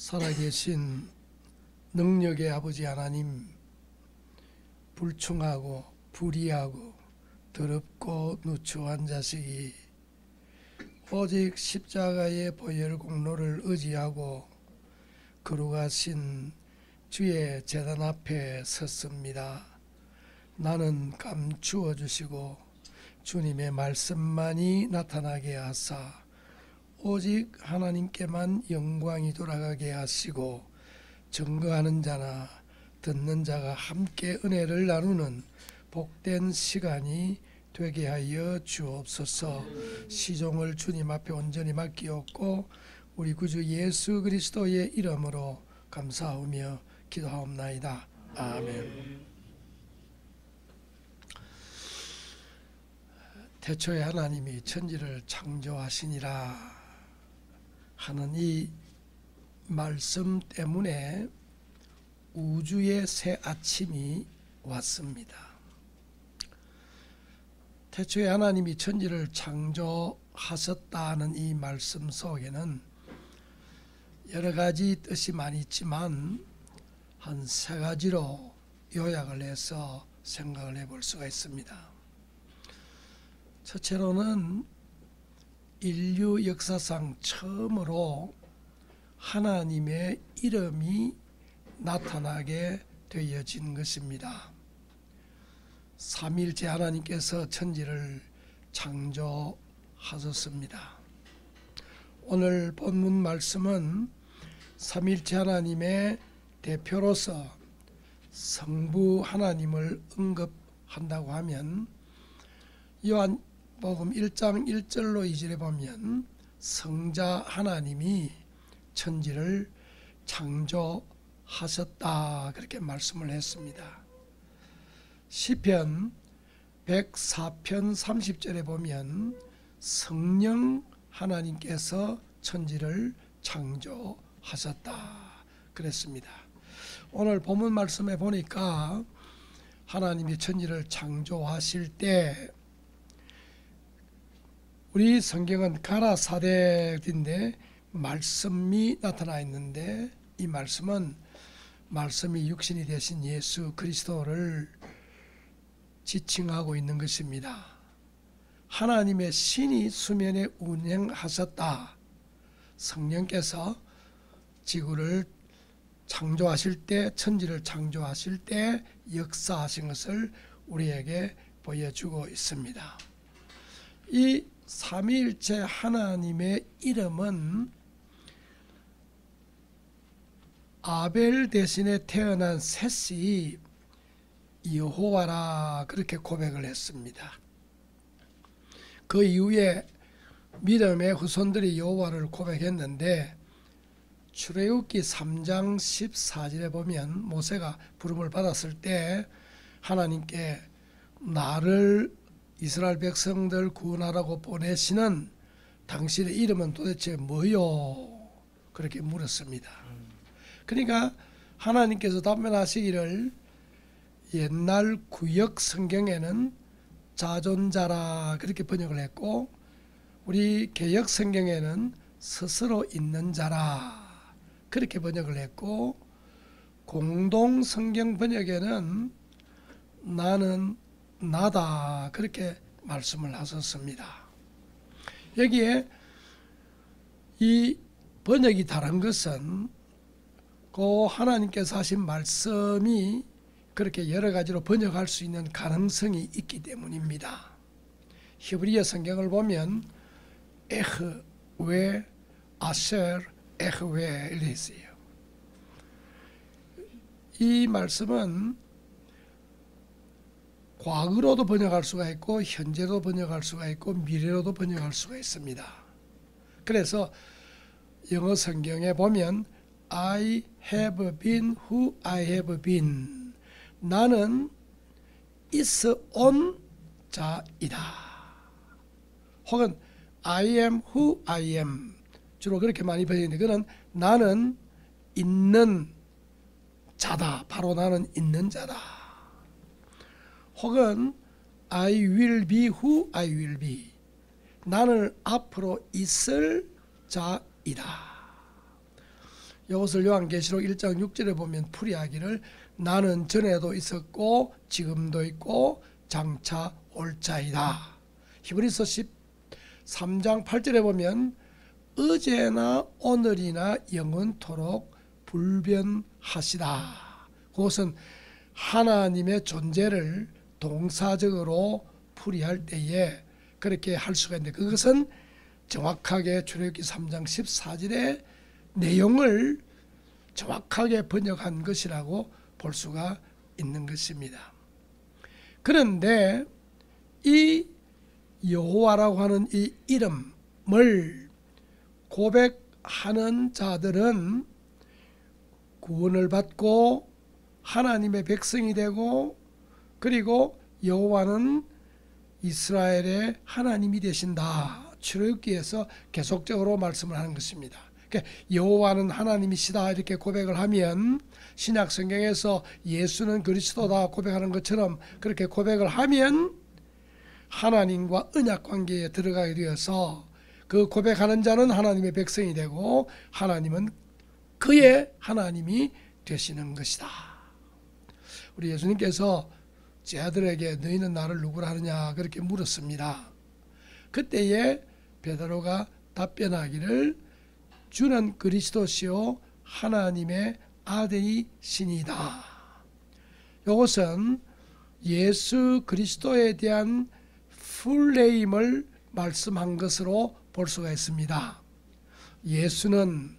살아계신 능력의 아버지 하나님 불충하고 불의하고 더럽고 누추한 자식이 오직 십자가의 보혈 공로를 의지하고 거룩하신 주의 재단 앞에 섰습니다. 나는 감추어 주시고 주님의 말씀만이 나타나게 하사 오직 하나님께만 영광이 돌아가게 하시고 증거하는 자나 듣는 자가 함께 은혜를 나누는 복된 시간이 되게 하여 주옵소서. 시종을 주님 앞에 온전히 맡기었고 우리 구주 예수 그리스도의 이름으로 감사하며 기도하옵나이다. 아멘. 태초에 하나님이 천지를 창조하시니라 하는 이 말씀 때문에 우주의 새 아침이 왔습니다. 태초에 하나님이 천지를 창조하셨다는 이 말씀 속에는 여러 가지 뜻이 많이 있지만 한 세 가지로 요약을 해서 생각을 해볼 수가 있습니다. 첫째로는 인류 역사상 처음으로 하나님의 이름이 나타나게 되어진 것입니다. 삼일째 하나님께서 천지를 창조하셨습니다. 오늘 본문 말씀은 삼일째 하나님의 대표로서 성부 하나님을 언급한다고 하면 요한 복음 1장 1절로 2절에 보면 성자 하나님이 천지를 창조하셨다 그렇게 말씀을 했습니다. 시편 104편 30절에 보면 성령 하나님께서 천지를 창조하셨다 그랬습니다. 오늘 본문 말씀에 보니까 하나님이 천지를 창조하실 때 우리 성경은 가라 사대인데 말씀이 나타나 있는데 이 말씀은 말씀이 육신이 되신 예수 그리스도를 지칭하고 있는 것입니다. 하나님의 신이 수면에 운행하셨다. 성령께서 지구를 창조하실 때 천지를 창조하실 때 역사하신 것을 우리에게 보여주고 있습니다. 이 삼위일체 하나님의 이름은 아벨 대신에 태어난 셋이 여호와라 그렇게 고백을 했습니다. 그 이후에 믿음의 후손들이 여호와를 고백했는데 출애굽기 3장 14절에 보면 모세가 부름을 받았을 때 하나님께 나를 이스라엘 백성들 구원하라고 보내시는 당신의 이름은 도대체 뭐요? 그렇게 물었습니다. 그러니까 하나님께서 답변하시기를 옛날 구역 성경에는 자존자라 그렇게 번역을 했고 우리 개역 성경에는 스스로 있는 자라 그렇게 번역을 했고 공동 성경 번역에는 나는 나다 그렇게 말씀을 하셨습니다. 여기에 이 번역이 다른 것은 그 하나님께서 하신 말씀이 그렇게 여러 가지로 번역할 수 있는 가능성이 있기 때문입니다. 히브리어 성경을 보면 에흐 웨 아셀 에흐 웨 있어요. 이 말씀은 과거로도 번역할 수가 있고 현재로 번역할 수가 있고 미래로도 번역할 수가 있습니다. 그래서 영어 성경에 보면 I have been who I have been 나는 있어 온 자이다. 혹은 I am who I am 주로 그렇게 많이 번역되는데 그는 나는 있는 자다. 바로 나는 있는 자다. 혹은 I will be who I will be. 나는 앞으로 있을 자이다. 이것을 요한계시록 1장 6절에 보면 풀이하기를 나는 전에도 있었고 지금도 있고 장차 올 자이다. 히브리서 13장 8절에 보면 어제나 오늘이나 영원토록 불변하시다. 그것은 하나님의 존재를 동사적으로 풀이할 때에 그렇게 할 수가 있는데 그것은 정확하게 출애굽기 3장 14절의 내용을 정확하게 번역한 것이라고 볼 수가 있는 것입니다. 그런데 이 여호와라고 하는 이 이름을 고백하는 자들은 구원을 받고 하나님의 백성이 되고 그리고 여호와는 이스라엘의 하나님이 되신다. 출애굽기에서 계속적으로 말씀을 하는 것입니다. 그러니까 여호와는 하나님이시다 이렇게 고백을 하면 신약 성경에서 예수는 그리스도다 고백하는 것처럼 그렇게 고백을 하면 하나님과 언약 관계에 들어가게 되어서 그 고백하는 자는 하나님의 백성이 되고 하나님은 그의 하나님이 되시는 것이다. 우리 예수님께서 제 아들에게 너희는 나를 누구라 하느냐 그렇게 물었습니다. 그때에 베드로가 답변하기를 주는 그리스도시요 하나님의 아들이신이다. 이것은 예수 그리스도에 대한 풀네임을 말씀한 것으로 볼 수가 있습니다. 예수는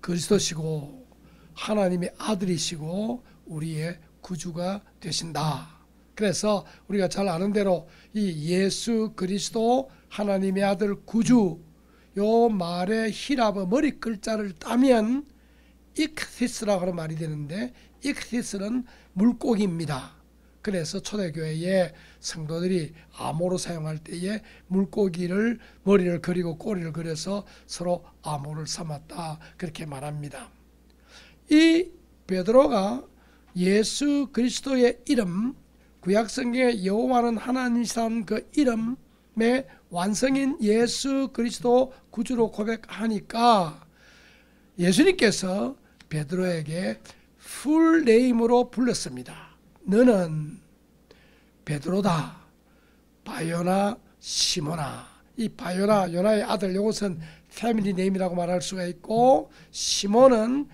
그리스도시고 하나님의 아들이시고 우리의 구주가 되신다. 그래서 우리가 잘 아는 대로 이 예수 그리스도 하나님의 아들 구주 요 말의 히라브 머리 글자를 따면 익티스라고 하는 말이 되는데 익티스는 물고기입니다. 그래서 초대교회에 성도들이 암호로 사용할 때에 물고기를 머리를 그리고 꼬리를 그려서 서로 암호를 삼았다 그렇게 말합니다. 이 베드로가 예수 그리스도의 이름 구약 성경에 여호와는 하나님이란 그 이름의 완성인 예수 그리스도 구주로 고백하니까 예수님께서 베드로에게 풀 네임으로 불렀습니다. 너는 베드로다. 바요나 시모나. 이 바요나 요나의 아들 이것은 family name이라고 말할 수가 있고 시몬은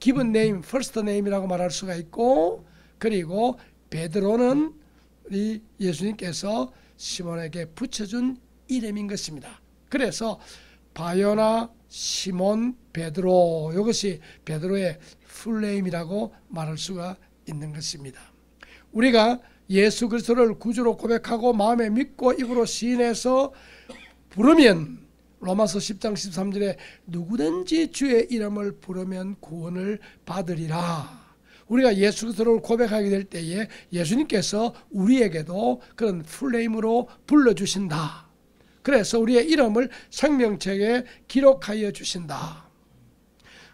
기본 name, first name이라고 말할 수가 있고 그리고 베드로는 우리 예수님께서 시몬에게 붙여준 이름인 것입니다. 그래서 바요나 시몬 베드로 이것이 베드로의 full name이라고 말할 수가 있는 것입니다. 우리가 예수 그리스도를 구주로 고백하고 마음에 믿고 입으로 시인해서 부르면 로마서 10장 13절에 누구든지 주의 이름을 부르면 구원을 받으리라. 우리가 예수 그리스도를 고백하게 될 때에 예수님께서 우리에게도 그런 풀네임으로 불러 주신다. 그래서 우리의 이름을 생명책에 기록하여 주신다.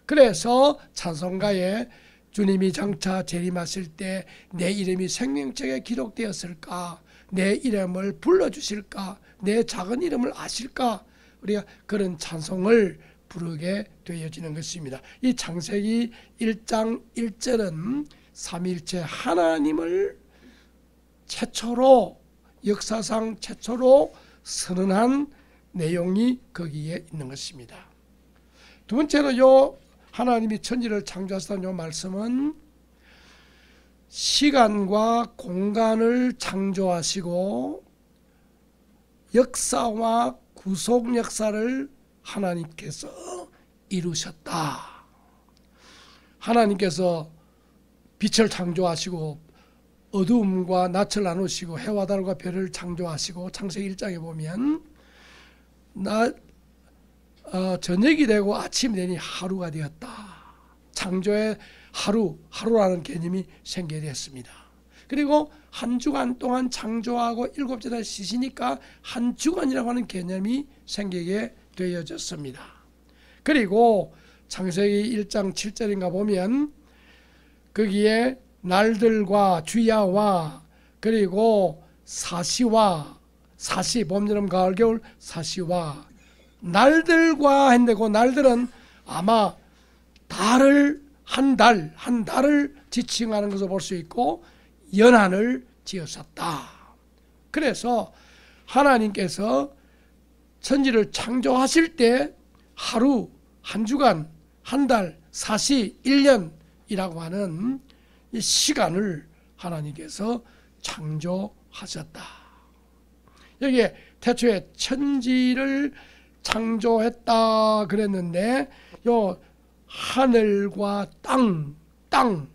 그래서 찬송가에 주님이 장차 재림하실 때 내 이름이 생명책에 기록되었을까? 내 이름을 불러주실까? 내 작은 이름을 아실까? 우리가 그런 찬송을 부르게 되어지는 것입니다. 이 창세기 1장 1절은 삼일체 하나님을 최초로 역사상 최초로 선언한 내용이 거기에 있는 것입니다. 두 번째로 요 하나님이 천지를 창조하셨다는 요 말씀은 시간과 공간을 창조하시고 역사와 구속 역사를 하나님께서 이루셨다. 하나님께서 빛을 창조하시고 어두움과 낯을 나누시고 해와 달과 별을 창조하시고 창세기 1장에 보면 나 어, 저녁이 되고 아침이 되니 하루가 되었다. 창조의 하루, 하루라는 개념이 생겨 됐습니다. 그리고 한 주간 동안 창조하고 일곱째 날 쉬시니까 한 주간이라고 하는 개념이 생기게 되어졌습니다. 그리고 창세기 1장 7절인가 보면 거기에 날들과 주야와 그리고 사시와 사시 봄 여름 가을 겨울 사시와 날들과 했는데 그 날들은 아마 달을 한 달, 한 달을 지칭하는 것을 볼 수 있고 연한을 지었었다. 그래서 하나님께서 천지를 창조하실 때 하루, 한 주간, 한 달, 사시, 1년이라고 하는 이 시간을 하나님께서 창조하셨다. 여기에 태초에 천지를 창조했다 그랬는데 요 하늘과 땅, 땅,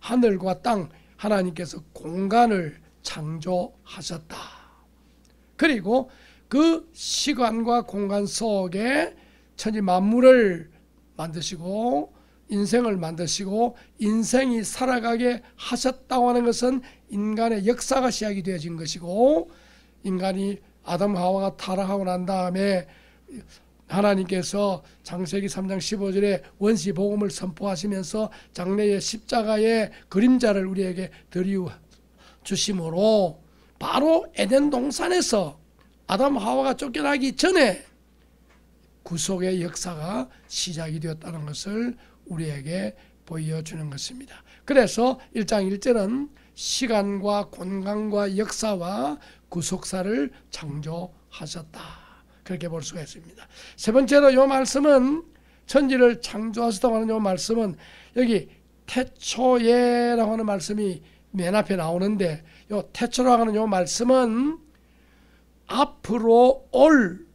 하늘과 땅 하나님께서 공간을 창조하셨다. 그리고 그 시간과 공간 속에 천지 만물을 만드시고 인생을 만드시고 인생이 살아가게 하셨다고 하는 것은 인간의 역사가 시작이 되어진 것이고 인간이 아담 하와가 타락하고 난 다음에 하나님께서 장세기 3장 15절에 원시 복음을 선포하시면서 장래의 십자가의 그림자를 우리에게 드리우 주심으로 바로 에덴 동산에서 아담 하와가 쫓겨나기 전에 구속의 역사가 시작이 되었다는 것을 우리에게 보여주는 것입니다. 그래서 1장 1절은 시간과 공간과 역사와 구속사를 창조하셨다. 그렇게 볼 수가 있습니다. 세 번째로 이 말씀은 천지를 창조하셨다고 하는 이 말씀은 여기 태초에라고 하는 말씀이 맨 앞에 나오는데 이 태초라고 하는 이 말씀은 앞으로 올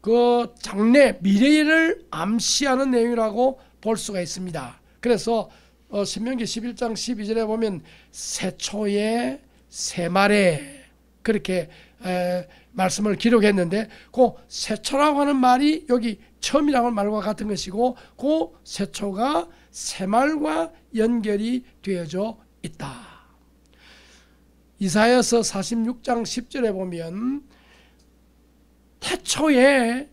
그 장래 미래를 암시하는 내용이라고 볼 수가 있습니다. 그래서 어, 신명기 11장 12절에 보면 새초에 새말에 그렇게 에, 말씀을 기록했는데 그 세초라고 하는 말이 여기 처음이라고 하는 말과 같은 것이고 그 세초가 새말과 연결이 되어져 있다. 이사야서 46장 10절에 보면 태초에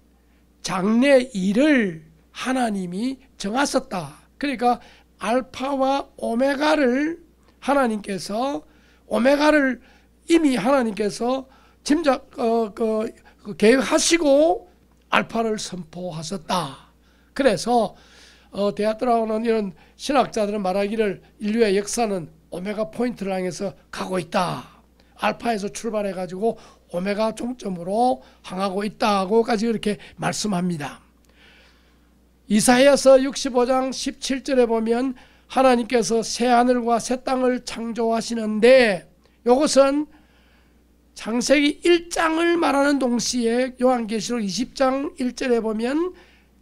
장래 일을 하나님이 정하셨다. 그러니까 알파와 오메가를 하나님께서 오메가를 이미 하나님께서 짐작 어, 그, 그 계획하시고 알파를 선포하셨다. 그래서 어, 대하더라고는 이런 신학자들은 말하기를 인류의 역사는 오메가 포인트를 향해서 가고 있다. 알파에서 출발해 가지고 오메가 종점으로 향하고 있다고까지 이렇게 말씀합니다. 이사야서 65장 17절에 보면 하나님께서 새 하늘과 새 땅을 창조하시는데 이것은 창세기 1장을 말하는 동시에 요한계시록 20장 1절에 보면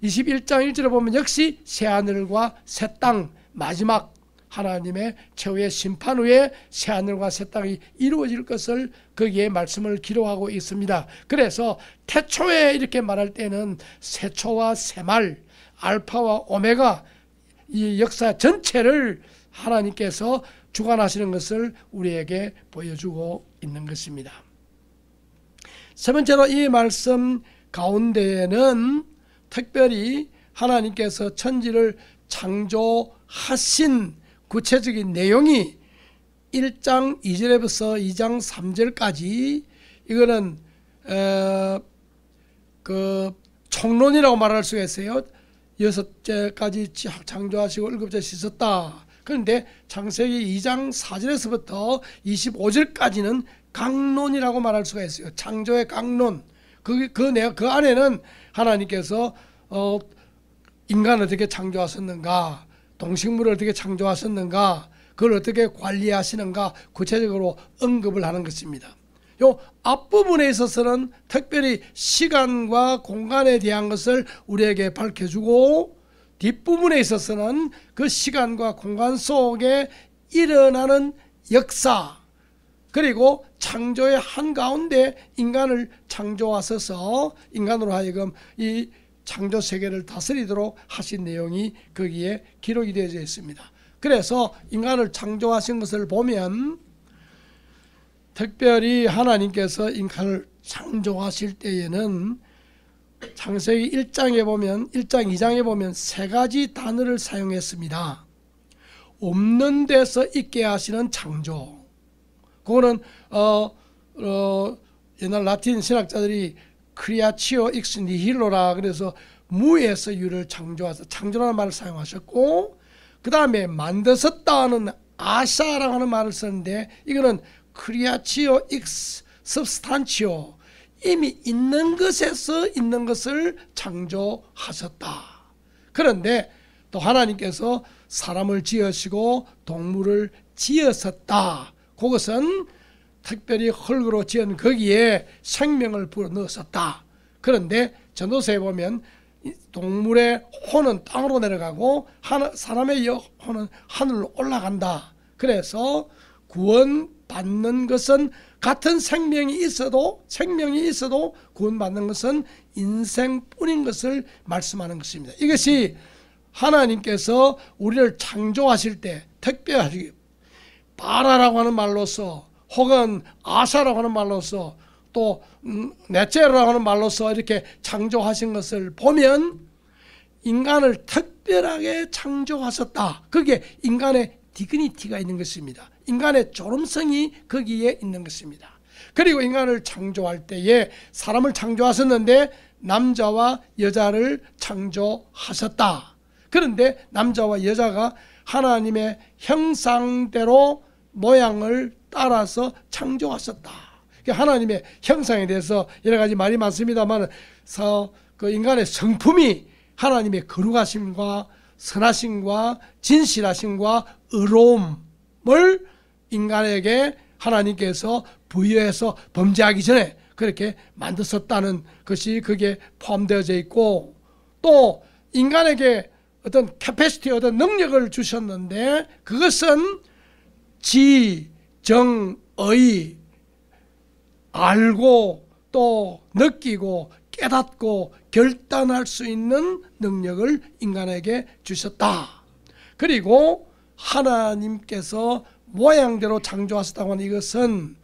21장 1절에 보면 역시 새 하늘과 새 땅 마지막 하나님의 최후의 심판 후에 새 하늘과 새 땅이 이루어질 것을 거기에 말씀을 기록하고 있습니다. 그래서 태초에 이렇게 말할 때는 새초와 새말, 알파와 오메가 이 역사 전체를 하나님께서 주관하시는 것을 우리에게 보여주고 있는 것입니다. 세 번째로 이 말씀 가운데에는 특별히 하나님께서 천지를 창조하신 구체적인 내용이 1장 2절에서 2장 3절까지 이거는 어, 그 총론이라고 말할 수가 있어요. 여섯째까지 창조하시고 일곱째 씻었다. 그런데 창세기 2장 4절에서부터 25절까지는 강론이라고 말할 수가 있어요. 창조의 강론. 그, 그, 내, 그 안에는 하나님께서, 어, 인간을 어떻게 창조하셨는가, 동식물을 어떻게 창조하셨는가, 그걸 어떻게 관리하시는가 구체적으로 언급을 하는 것입니다. 요 앞부분에 있어서는 특별히 시간과 공간에 대한 것을 우리에게 밝혀주고 뒷부분에 있어서는 그 시간과 공간 속에 일어나는 역사 그리고 창조의 한가운데 인간을 창조하셔서 인간으로 하여금 이 창조 세계를 다스리도록 하신 내용이 거기에 기록이 되어 있습니다. 그래서 인간을 창조하신 것을 보면 특별히 하나님께서 인간을 창조하실 때에는 창세기 1장에 보면 1장 2장에 보면 세 가지 단어를 사용했습니다. 없는 데서 있게 하시는 창조. 그거는 어, 어 옛날 라틴 신학자들이 creatio ex nihilo라 그래서 무에서 유를 창조하서 창조라는 말을 사용하셨고 그 다음에 만드셨다는 עשה라고 하는 말을 썼는데 이거는 creatio ex substantio 이미 있는 것에서 있는 것을 창조하셨다. 그런데 또 하나님께서 사람을 지으시고 동물을 지으셨다. 그것은 특별히 흙으로 지은 거기에 생명을 불어넣었다. 그런데 전도서에 보면 동물의 혼은 땅으로 내려가고 사람의 혼은 하늘로 올라간다. 그래서 구원받는 것은 같은 생명이 있어도 생명이 있어도 구원받는 것은 인생뿐인 것을 말씀하는 것입니다. 이것이 하나님께서 우리를 창조하실 때 특별히 바라라고 하는 말로서 혹은 아사라고 하는 말로서 또 음, 넷째라고 하는 말로서 이렇게 창조하신 것을 보면 인간을 특별하게 창조하셨다. 그게 인간의 디그니티가 있는 것입니다. 인간의 존엄성이 거기에 있는 것입니다. 그리고 인간을 창조할 때에 사람을 창조하셨는데 남자와 여자를 창조하셨다. 그런데 남자와 여자가 하나님의 형상대로 모양을 따라서 창조하셨다. 하나님의 형상에 대해서 여러 가지 말이 많습니다만 그 인간의 성품이 하나님의 거룩하심과 선하심과 진실하심과 의로움을 인간에게 하나님께서 부여해서 범죄하기 전에 그렇게 만드셨다는 것이 그게 포함되어져 있고 또 인간에게 어떤 capacity 어떤 능력을 주셨는데 그것은 지, 정, 의 알고 또 느끼고 깨닫고 결단할 수 있는 능력을 인간에게 주셨다. 그리고 하나님께서 모양대로 창조하셨다고 하는 이것은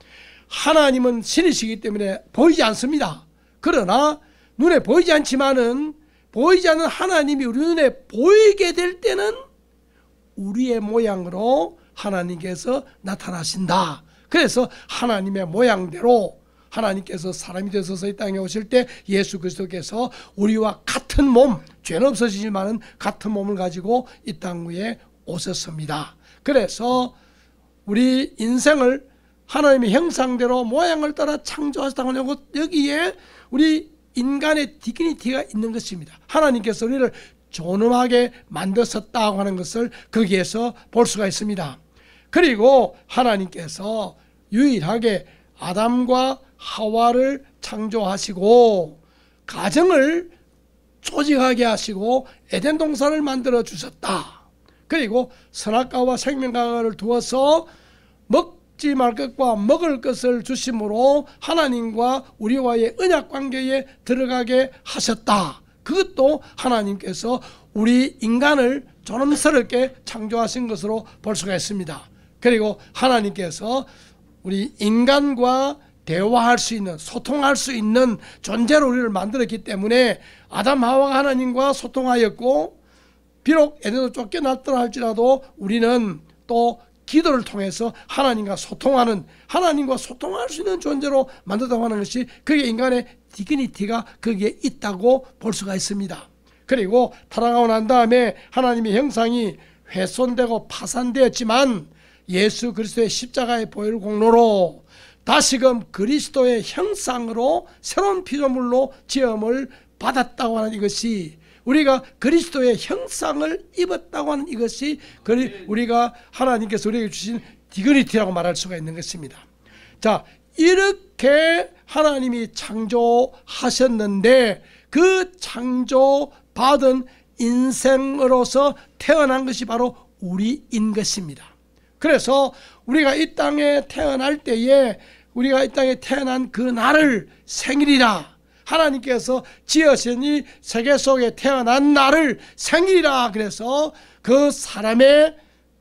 하나님은 신이시기 때문에 보이지 않습니다. 그러나 눈에 보이지 않지만은 보이지 않는 하나님이 우리 눈에 보이게 될 때는 우리의 모양으로 하나님께서 나타나신다. 그래서 하나님의 모양대로 하나님께서 사람이 되셔서 이 땅에 오실 때 예수 그리스도께서 우리와 같은 몸, 죄는 없어지지만은 같은 몸을 가지고 이 땅 위에 오셨습니다. 그래서 우리 인생을 하나님의 형상대로 모양을 따라 창조하셨다고 것 여기에 우리 인간의 디그니티가 있는 것입니다. 하나님께서 우리를 존엄하게 만드셨다고 하는 것을 거기에서 볼 수가 있습니다. 그리고 하나님께서 유일하게 아담과 하와를 창조하시고 가정을 조직하게 하시고 에덴 동산을 만들어 주셨다. 그리고 선악과와 생명과를 두어서 먹지 말 것과 먹을 것을 주심으로 하나님과 우리와의 언약 관계에 들어가게 하셨다. 그것도 하나님께서 우리 인간을 존엄스럽게 창조하신 것으로 볼 수가 있습니다. 그리고 하나님께서 우리 인간과 대화할 수 있는 소통할 수 있는 존재로 우리를 만들었기 때문에 아담 하와가 하나님과 소통하였고 비록 에덴으로 쫓겨났더라 할지라도 우리는 또 기도를 통해서 하나님과 소통하는 하나님과 소통할 수 있는 존재로 만들다고 하는 것이 그게 인간의 디그니티가 거기에 있다고 볼 수가 있습니다. 그리고 타락하고 난 다음에 하나님의 형상이 훼손되고 파산되었지만 예수 그리스도의 십자가의 보혈 공로로 다시금 그리스도의 형상으로 새로운 피조물로 지음을 받았다고 하는 이것이 우리가 그리스도의 형상을 입었다고 하는 이것이 우리가 하나님께서 우리에게 주신 디그니티라고 말할 수가 있는 것입니다. 자, 이렇게 하나님이 창조하셨는데 그 창조받은 인생으로서 태어난 것이 바로 우리인 것입니다. 그래서 우리가 이 땅에 태어날 때에 우리가 이 땅에 태어난 그 날을 생일이라 하나님께서 지으시니 세계 속에 태어난 날을 생일이라 그래서 그 사람의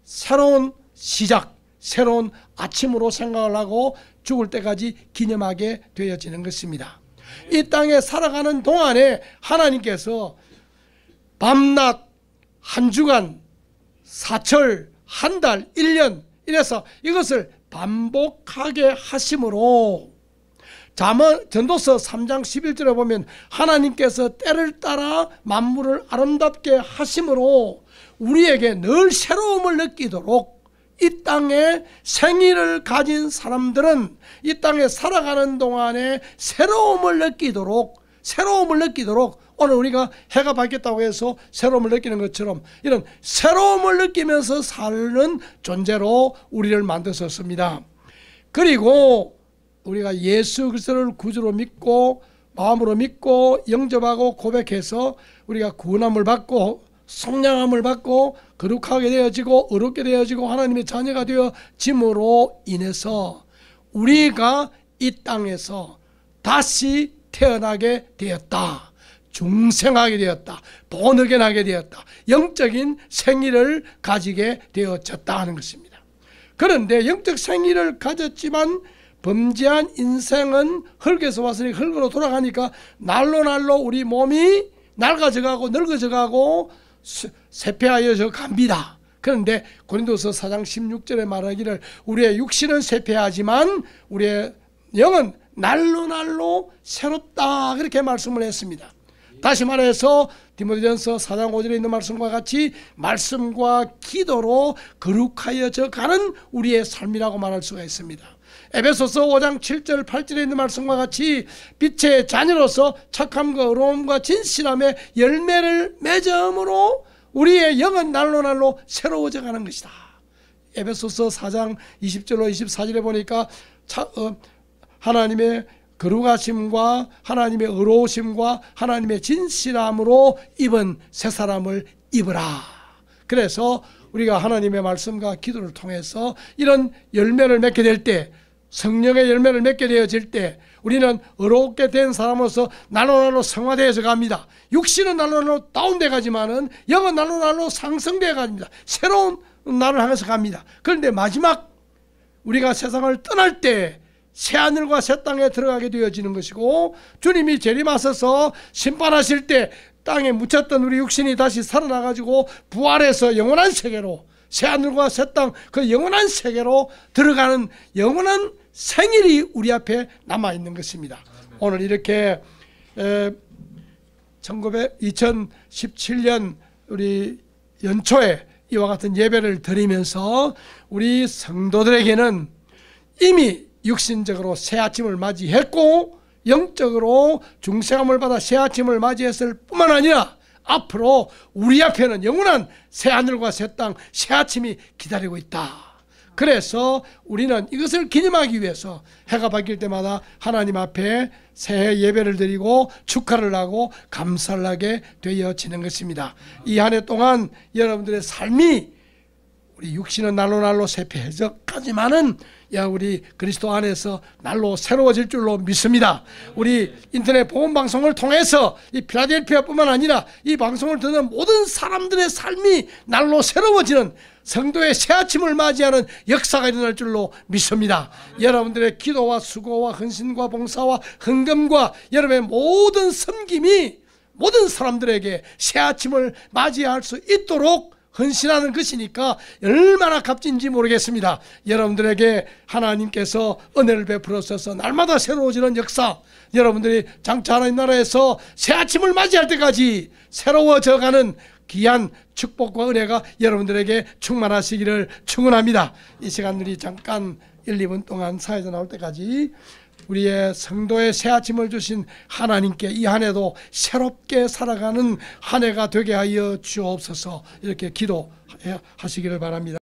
새로운 시작, 새로운 아침으로 생각을 하고 죽을 때까지 기념하게 되어지는 것입니다. 이 땅에 살아가는 동안에 하나님께서 밤낮 한 주간 사철 한 달, 1년 이래서 이것을 반복하게 하심으로 잠언 전도서 3장 11절에 보면 하나님께서 때를 따라 만물을 아름답게 하심으로 우리에게 늘 새로움을 느끼도록 이 땅에 생일을 가진 사람들은 이 땅에 살아가는 동안에 새로움을 느끼도록 새로움을 느끼도록 오늘 우리가 해가 밝겠다고 해서 새로움을 느끼는 것처럼 이런 새로움을 느끼면서 사는 존재로 우리를 만드셨습니다. 그리고 우리가 예수 그리스도를 구주로 믿고 마음으로 믿고 영접하고 고백해서 우리가 구원함을 받고 성량함을 받고 거룩하게 되어지고 의롭게 되어지고 하나님의 자녀가 되어짐으로 인해서 우리가 이 땅에서 다시 태어나게 되었다. 중생하게 되었다. 본흑연하게 되었다. 영적인 생일을 가지게 되어졌다 하는 것입니다. 그런데 영적 생일을 가졌지만 범죄한 인생은 흙에서 왔으니 흙으로 돌아가니까 날로 날로 우리 몸이 낡아져가고 늙어져가고 쇠폐하여져 갑니다. 그런데 고린도서 4장 16절에 말하기를 우리의 육신은 쇠폐하지만 우리의 영은 날로 날로 새롭다 그렇게 말씀을 했습니다. 다시 말해서 디모데전서 4장 5절에 있는 말씀과 같이 말씀과 기도로 거룩하여져 가는 우리의 삶이라고 말할 수가 있습니다. 에베소서 5장 7절 8절에 있는 말씀과 같이 빛의 자녀로서 착함과 의로움과 진실함의 열매를 맺음으로 우리의 영은 날로 날로 새로워져 가는 것이다. 에베소서 4장 20절로 24절에 보니까 차, 어, 하나님의 거룩하심과 하나님의 의로우심과 하나님의 진실함으로 입은 새 사람을 입으라. 그래서 우리가 하나님의 말씀과 기도를 통해서 이런 열매를 맺게 될 때, 성령의 열매를 맺게 되어질 때, 우리는 의롭게 된 사람으로서 날로날로 성화되어서 갑니다. 육신은 날로날로 다운돼 가지만은 영은 날로날로 상승되어 갑니다. 새로운 날을 향해서 갑니다. 그런데 마지막 우리가 세상을 떠날 때 새하늘과 새 땅에 들어가게 되어지는 것이고 주님이 재림하셔서 심판하실 때 땅에 묻혔던 우리 육신이 다시 살아나가지고 부활해서 영원한 세계로 새하늘과 새 땅 그 영원한 세계로 들어가는 영원한 생일이 우리 앞에 남아 있는 것입니다. 오늘 이렇게 에, 1900, 2017년 우리 연초에 이와 같은 예배를 드리면서 우리 성도들에게는 이미 육신적으로 새 아침을 맞이했고 영적으로 중생함을 받아 새 아침을 맞이했을 뿐만 아니라 앞으로 우리 앞에는 영원한 새 하늘과 새 땅, 새 아침이 기다리고 있다. 그래서 우리는 이것을 기념하기 위해서 해가 바뀔 때마다 하나님 앞에 새해 예배를 드리고 축하를 하고 감사를 하게 되어지는 것입니다. 이 한 해 동안 여러분들의 삶이 우리 육신은 날로 날로 쇠폐해져 가지만은 야 우리 그리스도 안에서 날로 새로워질 줄로 믿습니다. 우리 인터넷 보험 방송을 통해서 이 필라델피아뿐만 아니라 이 방송을 듣는 모든 사람들의 삶이 날로 새로워지는 성도의 새 아침을 맞이하는 역사가 일어날 줄로 믿습니다. 여러분들의 기도와 수고와 헌신과 봉사와 헌금과 여러분의 모든 섬김이 모든 사람들에게 새 아침을 맞이할 수 있도록 헌신하는 것이니까 얼마나 값진지 모르겠습니다. 여러분들에게 하나님께서 은혜를 베풀어서 날마다 새로워지는 역사, 여러분들이 장차 하나님 나라에서 새 아침을 맞이할 때까지 새로워져가는 귀한 축복과 은혜가 여러분들에게 충만하시기를 축원합니다. 이 시간 우리 잠깐 1, 2분 동안 사회자 나올 때까지 우리의 성도의 새 아침을 주신 하나님께 이 한 해도 새롭게 살아가는 한 해가 되게 하여 주옵소서 이렇게 기도하시기를 바랍니다.